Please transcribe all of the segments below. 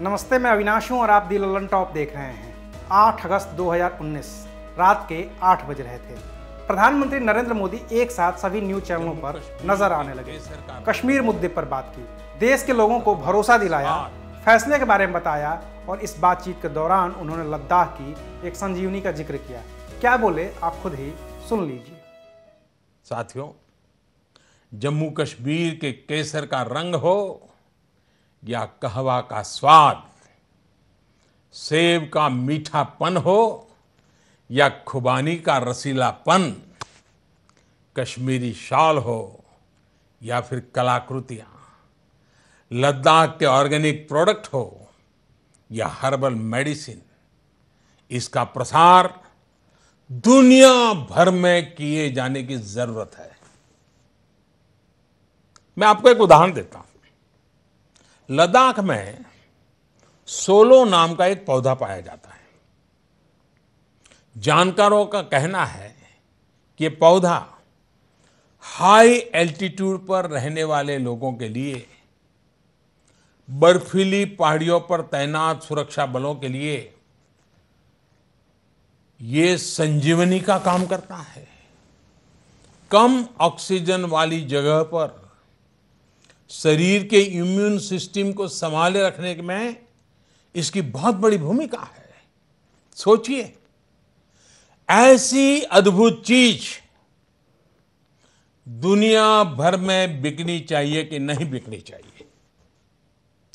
नमस्ते, मैं अविनाश हूँ और आप दी ललन टॉप देख रहे हैं। 8 अगस्त 2019 रात के 8 बज रहे थे। प्रधानमंत्री नरेंद्र मोदी एक साथ सभी न्यूज़ चैनलों पर नज़र आने लगे। कश्मीर मुद्दे पर बात की। देश के लोगों को भरोसा दिलाया, फैसले के बारे में बताया और इस बातचीत के दौरान उन्होंने लद्दाख की एक संजीवनी का ज़िक्र किया। क्या बोले, आप खुद ही सुन लीजिए। साथियों, जम्मू कश्मीर के केसर का रंग हो या कहवा का स्वाद। सेब का मीठापन हो या खुबानी का रसीलापन, कश्मीरी शाल हो या फिर कलाकृतियाँ, लद्दाख के ऑर्गेनिक प्रोडक्ट हो या हर्बल मेडिसिन, इसका प्रसार दुनिया भर में किए जाने की ज़रूरत है। मैं आपको एक उदाहरण देता हूँ। लद्दाख में सोलो नाम का एक पौधा पाया जाता है। जानकारों का कहना है कि ये पौधा हाई एल्टीट्यूड पर रहने वाले लोगों के लिए, बर्फीली पहाड़ियों पर तैनात सुरक्षा बलों के लिए ये संजीवनी का काम करता है। कम ऑक्सीजन वाली जगह पर शरीर के इम्यून सिस्टम को संभाले रखने में इसकी बहुत बड़ी भूमिका है। सोचिए ऐसी अद्भुत चीज़ दुनिया भर में बिकनी चाहिए कि नहीं बिकनी चाहिए?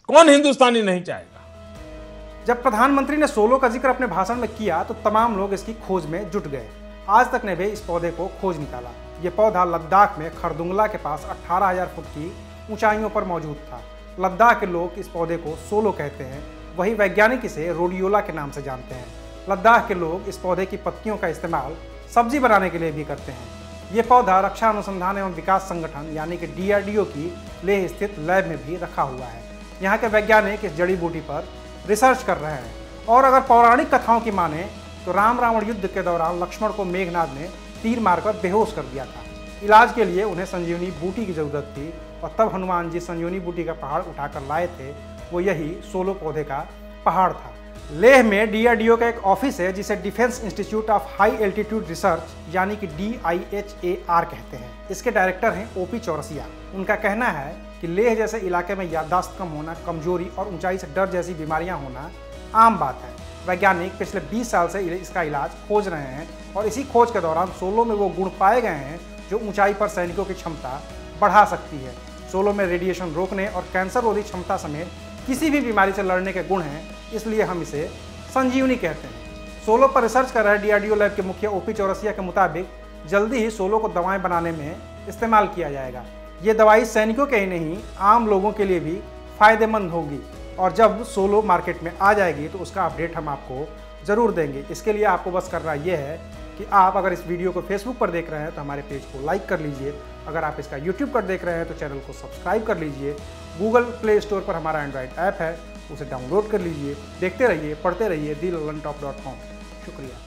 कौन हिंदुस्तानी नहीं चाहेगा? जब प्रधानमंत्री ने सोलो का ज़िक्र अपने भाषण में किया तो तमाम लोग इसकी खोज में जुट गए। आज तक ने भी इस पौधे को खोज निकाला। ये पौधा लद्दाख में खरदुंगला के पास 18,000 फुट की ऊंचाइयों पर मौजूद था। लद्दाख के लोग इस पौधे को सोलो कहते हैं। वही वैज्ञानिक इसे रोडियोला के नाम से जानते हैं। लद्दाख के लोग इस पौधे की पत्तियों का इस्तेमाल सब्ज़ी बनाने के लिए भी करते हैं। ये पौधा रक्षा अनुसंधान एवं विकास संगठन, यानी कि डीआरडीओ की लेह स्थित लैब में भी रखा हुआ है। यहाँ के वैज्ञानिक इस जड़ी बूटी पर रिसर्च कर रहे हैं। और अगर पौराणिक कथाओं की माने तो राम रावण युद्ध के दौरान लक्ष्मण को मेघनाथ ने तीर मारकर बेहोश कर दिया था। इलाज के लिए उन्हें संजीवनी बूटी की ज़रूरत थी और तब हनुमान जी संजीवनी बूटी का पहाड़ उठाकर लाए थे। वो यही सोलो पौधे का पहाड़ था। लेह में डीआरडीओ का एक ऑफ़िस है जिसे defence institute of high altitude research यानी कि डी कहते हैं। इसके डायरेक्टर हैं ओपी चौरसिया। उनका कहना है कि लेह जैसे इलाके में याददाश्त कम होना, कमज़ोरी और ऊंचाई से डर जैसी बीमारियाँ होना आम बात है। वैज्ञानिक पिछले 20 साल से इसका इलाज खोज रहे हैं और इसी खोज के दौरान सोलो में वो गुण पाए गए हैं जो ऊंचाई पर सैनिकों की क्षमता बढ़ा सकती है। सोलो में रेडिएशन रोकने और कैंसर रोधी क्षमता समेत किसी भी बीमारी से लड़ने के गुण हैं, इसलिए हम इसे संजीवनी कहते हैं। सोलो पर रिसर्च कर रहे डीआरडीओ लैब के मुखिया ओपी चौरसिया के मुताबिक, जल्दी ही सोलो को दवाएँ बनाने में इस्तेमाल किया जाएगा। ये दवाई सैनिकों के ही नहीं, आम लोगों के लिए भी फ़ायदेमंद होगी। और जब सोलो मार्केट में आ जाएगी तो उसका अपडेट हम आपको ज़रूर देंगे। इसके लिए आपको बस करना ये है कि आप अगर इस वीडियो को फेसबुक पर देख रहे हैं तो हमारे पेज को लाइक कर लीजिए। अगर आप इसका यूट्यूब पर देख रहे हैं तो चैनल को सब्सक्राइब कर लीजिए। गूगल प्ले स्टोर पर हमारा एंड्रॉयड ऐप है, उसे डाउनलोड कर लीजिए। देखते रहिए, पढ़ते रहिए the Lallantop dot com शुक्रिया।